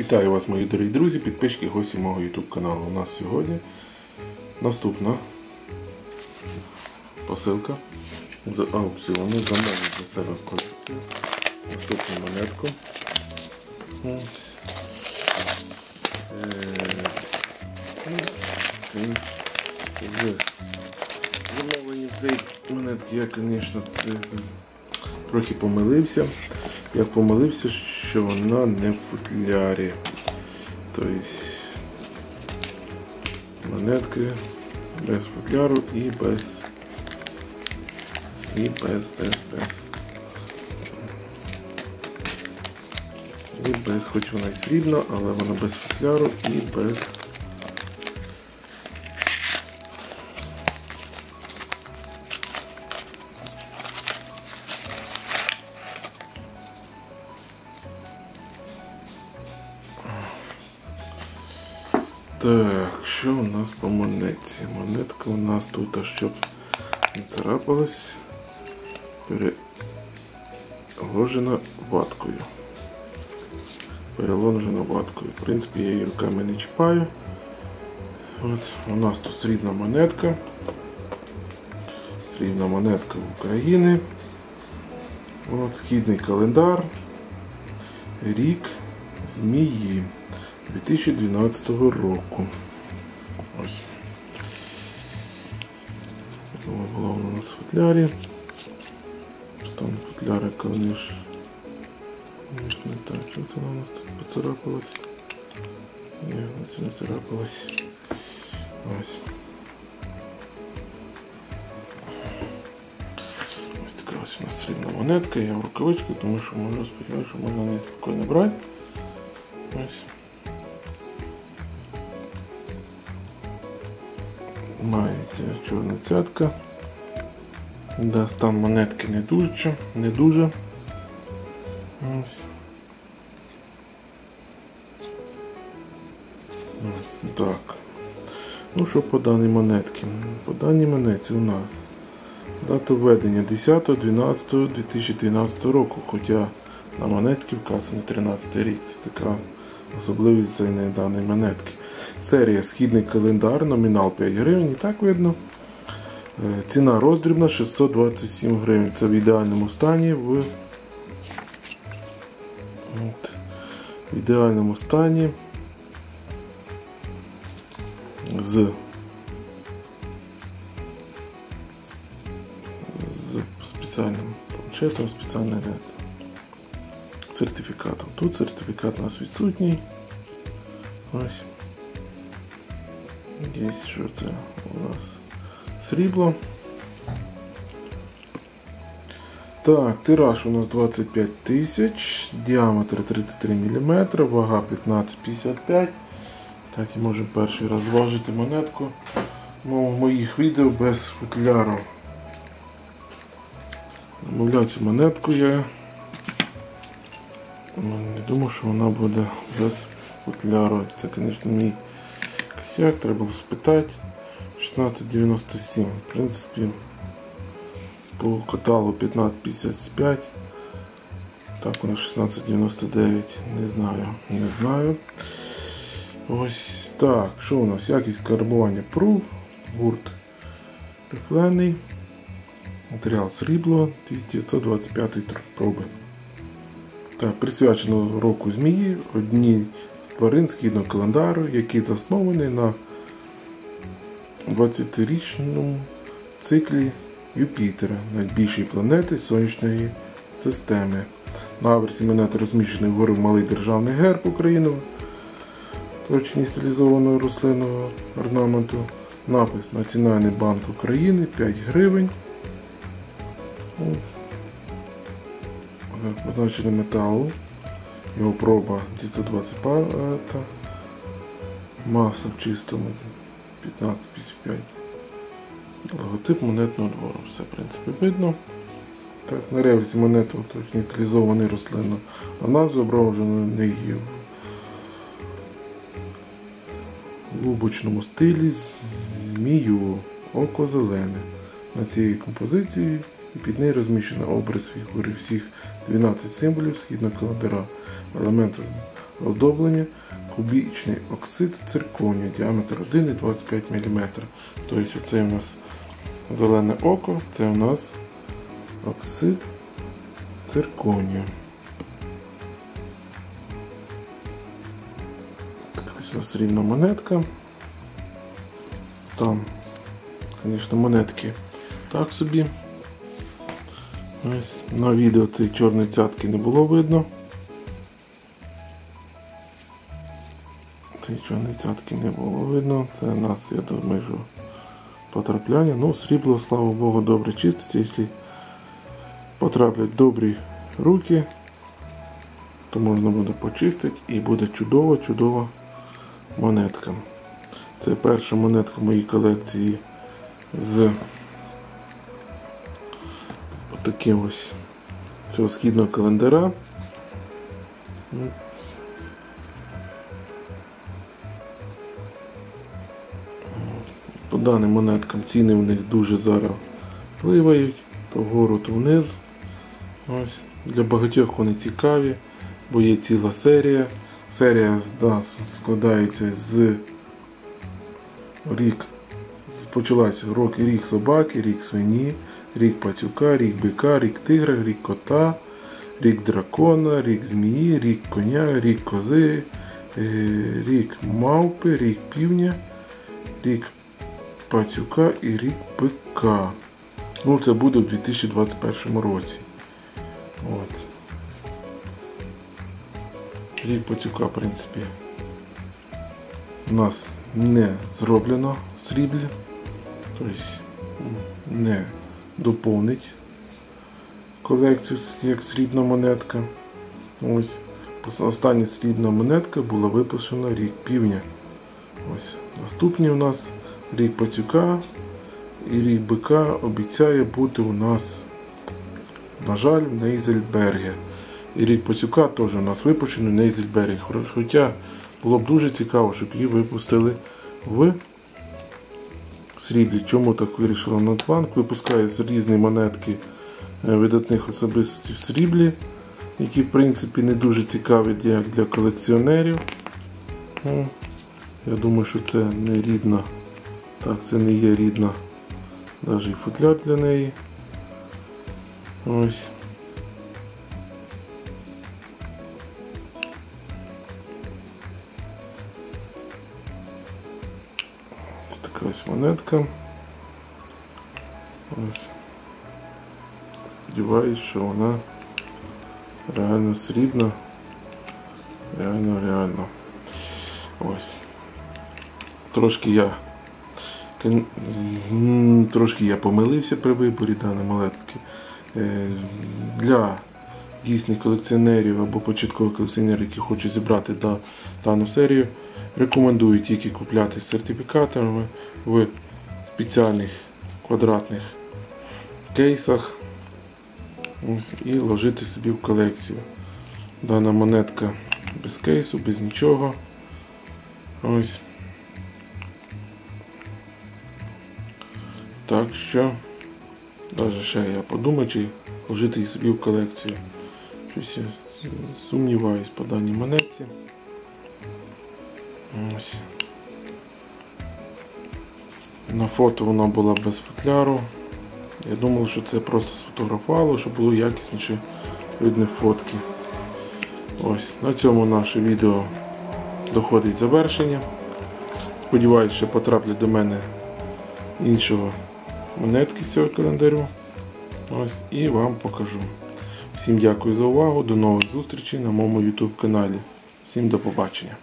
Вітаю вас, мої дорогі друзі, підписчики, гості мого YouTube каналу. У нас сьогодні наступна посилка з аукціону. Замовив для себе колекцію. Наступну монетку. Ось. Е, ну, з монетки я, звісно, трохи помилився. Я помилився, що вона не в футлярі. Тобто монетки без футляру і без і без без без. І без, хоч вона і срібна, але вона без футляру і без Так, що у нас по монетці? Монетка у нас тут, а щоб не царапалась, переложена ваткою. Переложена ваткою. В принципі, я її руками не чіпаю. От, У нас тут срібна монетка. Срібна монетка України. От, Східний календар. Рік змії. 2012 року. Ось. Такого була у нас в футлярі. Там футлярика вони ж не так, що це у нас тут поцарапалось. Ні, це не царапалось. Ось. Ось така ось у нас срібна монетка, я в рукавичку, тому що можу сподіватися, що можна неї спокійно брати. Ось. Мається чорна цятка. Да, стан монетки не дуже, не дуже. Ось. Ось так. Ну що по даній монетці? По даній монетці у нас дата введення 10.12.2012 року, хоча на монетці вказано 13 рік. Це така особливість цієї даної монетки. Серія Східний календар, номінал 5 гривень, і так видно. Е, ціна роздрібна 627 гривень. Це в ідеальному стані. В, От. в ідеальному стані з з спеціальним планшетом, спеціальним сертифікатом. Тут сертифікат у нас відсутній. Ось. Є що це у нас срібло. Так, тираж у нас 25 тисяч, діаметр 33 мм, вага 15,55. Так, і можемо перший раз зважити монетку. Ну, в моїх відео без футляру. Замовляв цю монетку я. Ну, не думав, що вона буде без футляру. Це, звісно, мій косяк, треба було спитати. 1697. В принципі, по каталу 1555. Так, у нас 1699. Не знаю, не знаю. Ось так. Що у нас? Якість карбування пру, гурт рифлений. Матеріал срібло 1925 проби. Так, присвячено року змії, одній тварин східного календару, який заснований на 20-річному циклі Юпітера, найбільшої планети Сонячної системи. На аверсі монети розміщений вгору малий державний герб України, точні стилізованого рослинного орнаменту. Напис Національний банк України 5 гривень. Позначений металу. Його проба 920 пата. Маса в чистому 15,55. Логотип монетного двору. Все, в принципі, видно. Так, На реверсі монету точно стилізований рослинно. А нас зображено не є в глубочному стилі змію, око зелене. На цій композиції і під нею розміщено образ фігури всіх 12 символів східного календаря. Елемент оздоблення кубічний оксид цирконію, діаметр 1,25 мм. Тобто оце у нас зелене око, це у нас оксид цирконію. Ось у нас рівна монетка. Там, звісно, монетки так собі. Ось на відео цієї чорної цятки не було видно. Цієї чорної цятки не було видно. Це у нас, я думаю, що потрапляння. Ну, срібло, слава Богу, добре чиститься. Якщо потраплять добрі руки, то можна буде почистити і буде чудова-чудова монетка. Це перша монетка моїй колекції з таким ось цього східного календаря. Ну, По даним монеткам ціни в них дуже зараз пливають, то вгору, то вниз. Ось. Для багатьох вони цікаві, бо є ціла серія. Серія да, складається з рік, почалася рік собаки, рік свині, рік пацюка, рік бика, рік тигра, рік кота, рік дракона, рік змії, рік коня, рік кози, е, рік мавпи, рік півня, рік пацюка і рік бика. Ну, це буде в 2021 році. От. Рік пацюка, в принципі, у нас не зроблено сріблі. Тобто не доповнить колекцію як срібна монетка. Ось. Остання срібна монетка була випущена рік півня. Ось. Наступні у нас рік пацюка і рік бика обіцяє бути у нас, на жаль, в Нейзельбергі. І рік пацюка теж у нас випущений в Нейзельбергі. Хоча було б дуже цікаво, щоб її випустили в сріблі. Чому так вирішила Нацбанк? Випускає різні монетки е, видатних особистостей в сріблі, які в принципі не дуже цікаві як для колекціонерів. Ну, Я думаю, що це не рідна. Так, це не є рідна навіть футляр для неї. Ось. Ось монетка. Сподіваюсь, що вона реально срібна. Реально, реально. Ось. Трошки я трошки я помилився при виборі даної монетки. Е, Для дійсних колекціонерів або початкових колекціонерів, які хочуть зібрати да- дану серію, рекомендую тільки купляти з сертифікатами в спеціальних квадратних кейсах і ложити собі в колекцію. Дана монетка без кейсу, без нічого. Ось. Так що, навіть ще я подумаю, чи ложити її собі в колекцію. Щось я сумніваюсь по даній монетці. Ось. На фото вона була без футляру. Я думав, що це просто сфотографувало, щоб було якісніше видно фотки. Ось, на цьому наше відео доходить завершення. Сподіваюсь, що потраплять до мене іншого монетки з цього календарю. Ось, і вам покажу. Всім дякую за увагу, до нових зустрічей на моєму YouTube каналі. Всім до побачення.